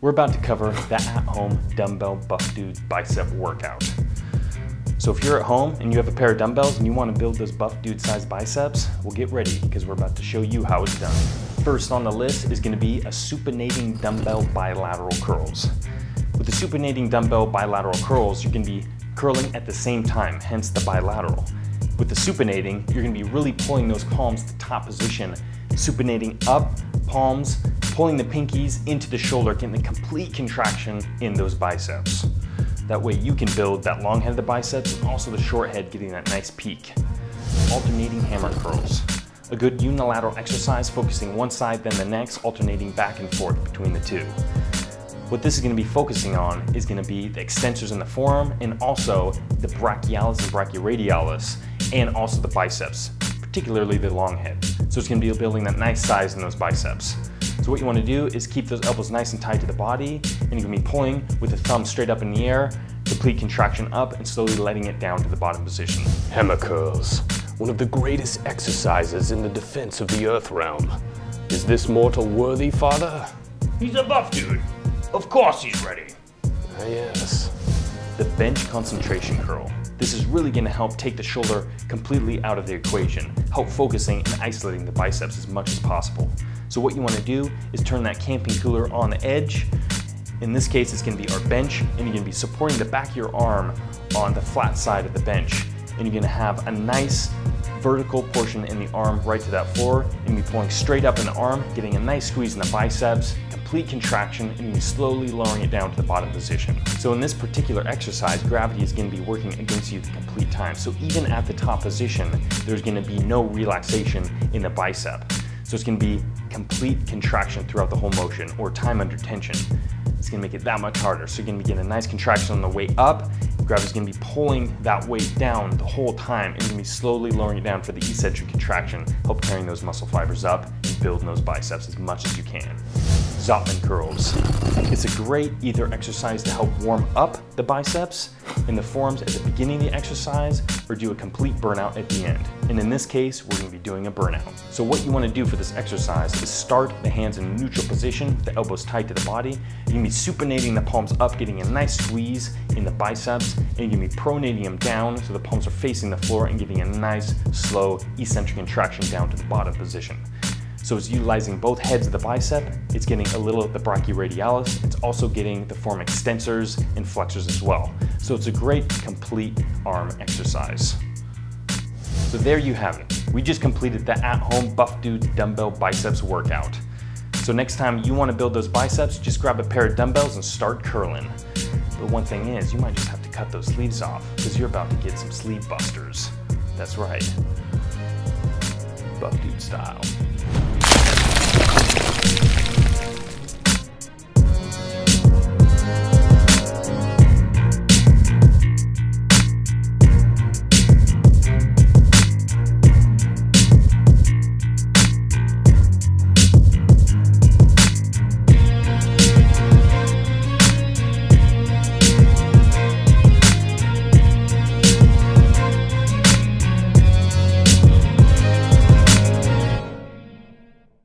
We're about to cover the at-home dumbbell buff dude bicep workout. So if you're at home and you have a pair of dumbbells and you want to build those buff dude sized biceps, well get ready because we're about to show you how it's done. First on the list is going to be a supinating dumbbell bilateral curls. With the supinating dumbbell bilateral curls, you're going to be curling at the same time, hence the bilateral. With the supinating, you're going to be really pulling those palms to top position, supinating up, palms, pulling the pinkies into the shoulder, getting the complete contraction in those biceps. That way you can build that long head of the biceps and also the short head getting that nice peak. Alternating hammer curls. A good unilateral exercise focusing one side then the next, alternating back and forth between the two. What this is going to be focusing on is going to be the extensors in the forearm and also the brachialis and brachioradialis and also the biceps, particularly the long head. So it's going to be building that nice size in those biceps. So what you want to do is keep those elbows nice and tight to the body and you're going to be pulling with the thumb straight up in the air, complete contraction up and slowly letting it down to the bottom position. Hammer curls, one of the greatest exercises in the defense of the earth realm. Is this mortal worthy, father? He's a buff dude. Of course he's ready. Ah, yes. The bench concentration curl. This is really gonna help take the shoulder completely out of the equation, help focusing and isolating the biceps as much as possible. So what you wanna do is turn that camping cooler on the edge. In this case, it's gonna be our bench, and you're gonna be supporting the back of your arm on the flat side of the bench. And you're gonna have a nice vertical portion in the arm right to that floor, and be pulling straight up in the arm, getting a nice squeeze in the biceps, complete contraction, and you slowly lowering it down to the bottom position. So in this particular exercise, gravity is gonna be working against you the complete time. So even at the top position, there's gonna be no relaxation in the bicep. So it's gonna be complete contraction throughout the whole motion or time under tension. It's gonna make it that much harder. So you're gonna be getting a nice contraction on the way up. Gravity's gonna be pulling that weight down the whole time and gonna be slowly lowering it down for the eccentric contraction, help carrying those muscle fibers up and building those biceps as much as you can. Zottman curls. It's a great either exercise to help warm up the biceps in the forearms at the beginning of the exercise or do a complete burnout at the end. And in this case, we're gonna be doing a burnout. So what you wanna do for this exercise is start the hands in a neutral position, the elbows tight to the body. You're gonna be supinating the palms up, getting a nice squeeze in the biceps, and you're gonna be pronating them down so the palms are facing the floor and getting a nice, slow, eccentric contraction down to the bottom position. So it's utilizing both heads of the bicep, it's getting a little of the brachioradialis, it's also getting the forearm extensors and flexors as well. So it's a great complete arm exercise. So there you have it. We just completed the at-home Buff Dude dumbbell biceps workout. So next time you wanna build those biceps, just grab a pair of dumbbells and start curling. But one thing is, you might just have to cut those sleeves off because you're about to get some sleeve busters. That's right. Buff Dude style.